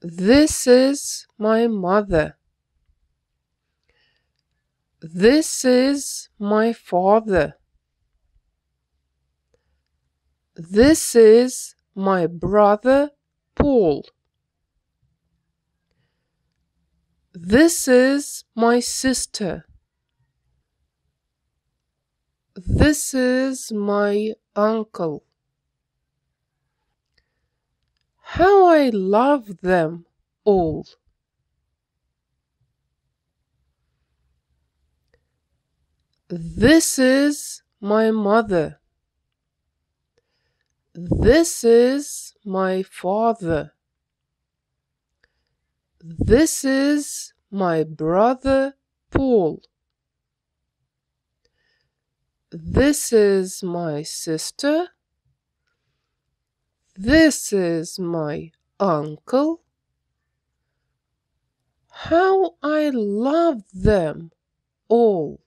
This is my mother. This is my father. This is my brother Paul. This is my sister. This is my uncle. How I love them all. This is my mother. This is my father. This is my brother Paul. This is my sister. This is my uncle. How I love them all.